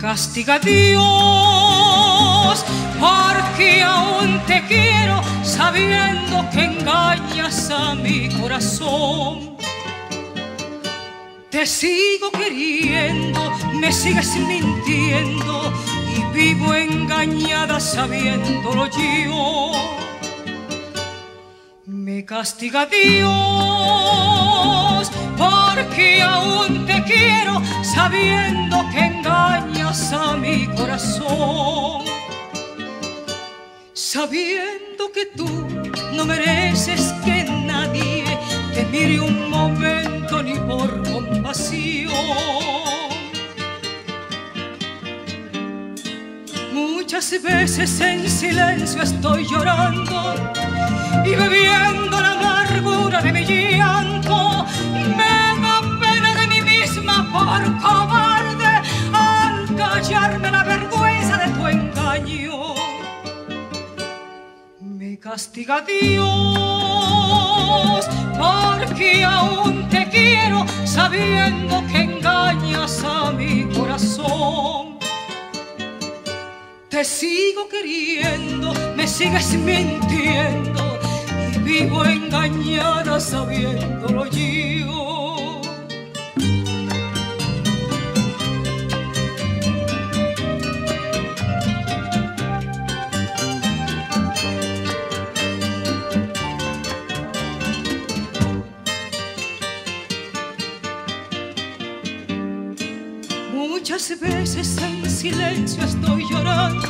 castiga Dios, porque aún te quiero sabiendo que engañas a mi corazón. Te sigo queriendo, me sigues mintiendo y vivo engañada sabiéndolo yo. Me castiga Dios porque aún te quiero sabiendo que a mi corazón. Sabiendo que tú no mereces que nadie te mire un momento ni por compasión. Muchas veces en silencio estoy llorando y bebiendo Castiga Dios porque aún te quiero sabiendo que engañas a mi corazón. Te sigo queriendo, me sigues mintiendo y vivo engañada sabiéndolo yo. Muchas veces en silencio estoy llorando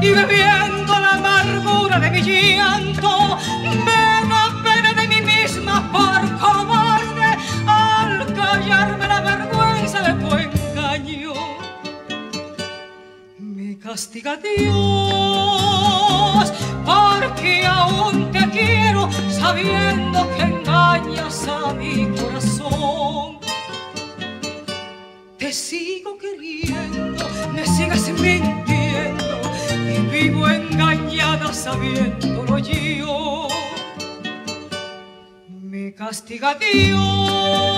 y bebiendo la amargura de mi llanto. Me da pena de mí misma por cobarde al callarme la vergüenza de tu engaño. Me castiga Dios porque aún te quiero sabiendo que engañas a mi corazón. Te sigo queriendo, me sigas mintiendo y vivo engañada sabiéndolo yo. Me castiga Dios